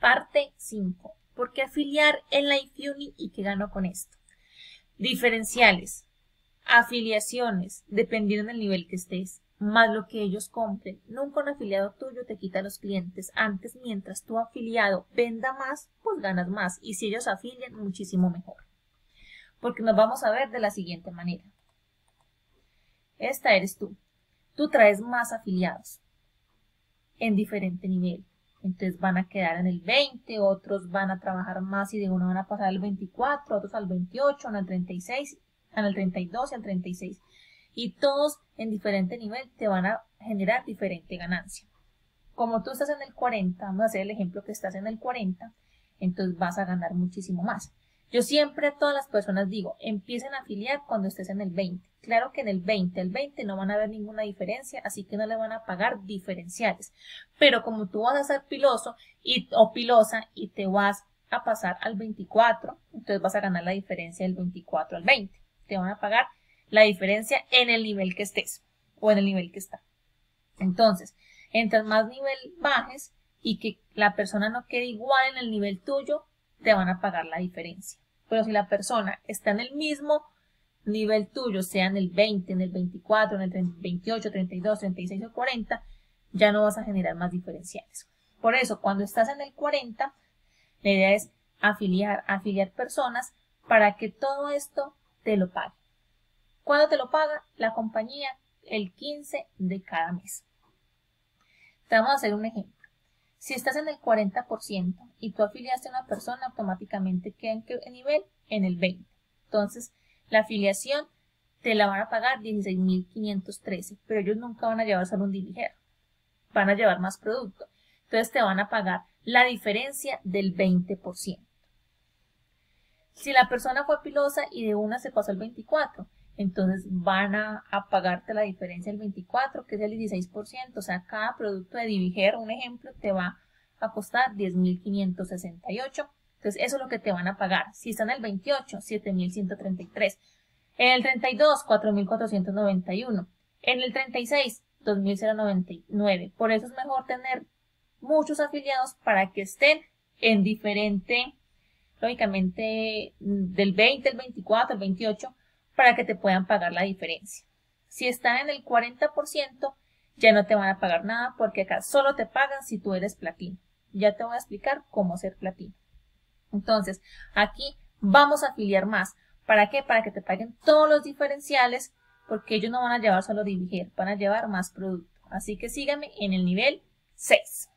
Parte 5. ¿Por qué afiliar en la y qué gano con esto? Diferenciales. Afiliaciones, dependiendo del nivel que estés, más lo que ellos compren. Nunca un afiliado tuyo te quita los clientes. Antes, mientras tu afiliado venda más, pues ganas más. Y si ellos afilian, muchísimo mejor. Porque nos vamos a ver de la siguiente manera. Esta eres tú. Tú traes más afiliados en diferente nivel. Entonces van a quedar en el 20, otros van a trabajar más y de uno van a pasar al 24, otros al 28, al 36, al 32 y al 36. Y todos en diferente nivel te van a generar diferente ganancia. Como tú estás en el 40, vamos a hacer el ejemplo que estás en el 40, entonces vas a ganar muchísimo más. Yo siempre a todas las personas digo, empiecen a afiliar cuando estés en el 20. Claro que en el 20, el 20 no van a ver ninguna diferencia, así que no le van a pagar diferenciales. Pero como tú vas a ser piloso y, o pilosa y te vas a pasar al 24, entonces vas a ganar la diferencia del 24 al 20. Te van a pagar la diferencia en el nivel que estés o en el nivel que está. Entonces, entre más nivel bajes y que la persona no quede igual en el nivel tuyo, te van a pagar la diferencia. Pero si la persona está en el mismo nivel tuyo, sea en el 20, en el 24, en el 28, 32, 36 o 40, ya no vas a generar más diferenciales. Por eso, cuando estás en el 40, la idea es afiliar, afiliar personas para que todo esto te lo pague. ¿Cuándo te lo paga? La compañía el 15 de cada mes. Te vamos a hacer un ejemplo. Si estás en el 40% y tú afiliaste a una persona, automáticamente queda en qué nivel? En el 20. Entonces, la afiliación te la van a pagar 16.513, pero ellos nunca van a llevar solo un dirigero. Van a llevar más producto. Entonces te van a pagar la diferencia del 20%. Si la persona fue pilosa y de una se pasó el 24, entonces van a, pagarte la diferencia del 24, que es el 16%, o sea, cada producto de Diviger, un ejemplo, te va a costar 10.568. Entonces, eso es lo que te van a pagar. Si está en el 28, 7.133. En el 32, 4.491. En el 36, 2.099. Por eso es mejor tener muchos afiliados para que estén en diferente, lógicamente, del 20, el 24, el 28, para que te puedan pagar la diferencia. Si están en el 40%, ya no te van a pagar nada porque acá solo te pagan si tú eres platino. Ya te voy a explicar cómo ser platino. Entonces, aquí vamos a afiliar más. ¿Para qué? Para que te paguen todos los diferenciales porque ellos no van a llevar solo dirigir, van a llevar más producto. Así que síganme en el nivel 6.